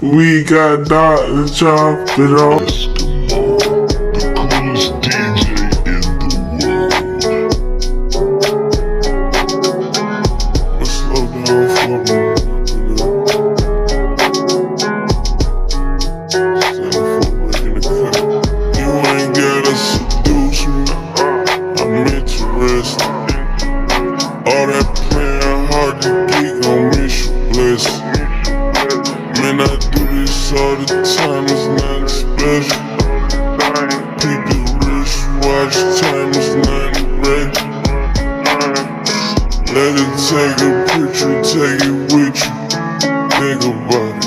We got Dr. ChopItAll. Man, I do this all the time, it's nothing special. People rich, watch time, it's nothing regular. Let it take a picture, take it with you. Think about it.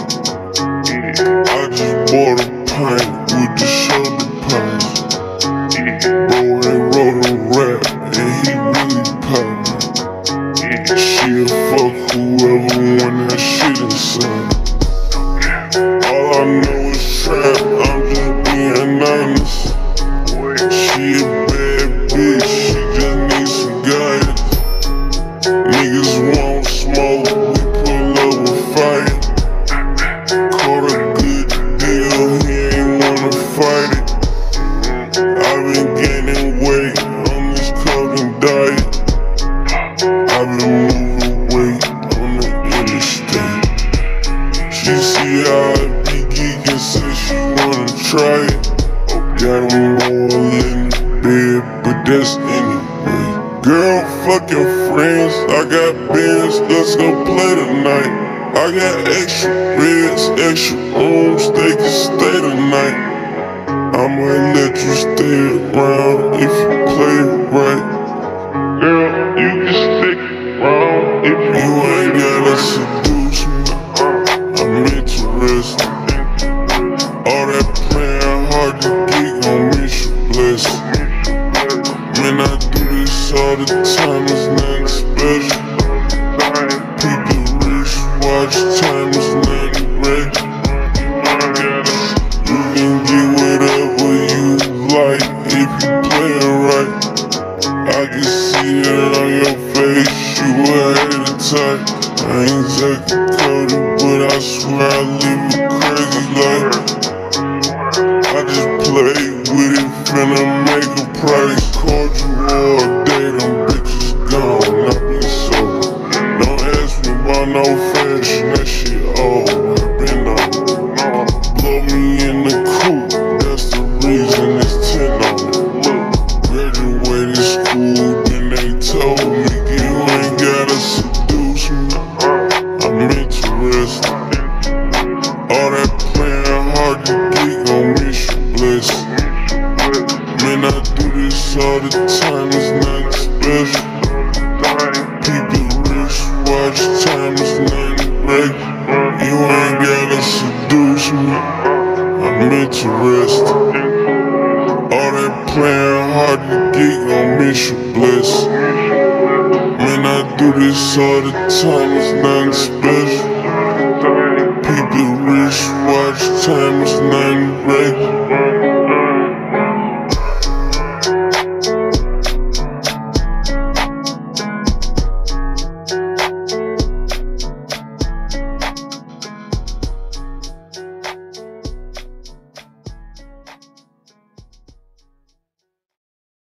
I just bought a pint with the shoulder pints. Bro ain't wrote a rap and he really poppin'. She'll fuck whoever want that shit inside. All I know is trap, I'm just being honest. She a bad bitch, she just needs some guidance. Niggas won't smoke, we pull up with fire. Caught a good deal, he ain't wanna fight it. I've been how I be geeking, said she wanna try it. Got 'em all in the bed, but that's anyway. Girl, fucking friends, I got bands, let's go play tonight. I got extra beds, extra rooms, they can stay tonight. I might let you stay around if you play it right. Girl, you can stick around if you type. I ain't Jackie Cody, but I swear I live it crazy like. I just play with it, finna make a price. Called you all day, them bitches gone, I been sober. Don't ask me about no fashion, that shit old. I been on. Blow me in the coupe, that's the reason it's 10 on it. Graduated school, then they told me hard to get gon' miss you blessed. Man, I do this all the time, it's nothing special. People rich, watch time, it's nothing regular. You ain't gotta seduce me. I'm interested. All that playing hard to get gon' miss you blessed. Man, I do this all the time, it's nothing special. People rich, watch time, nothing regular.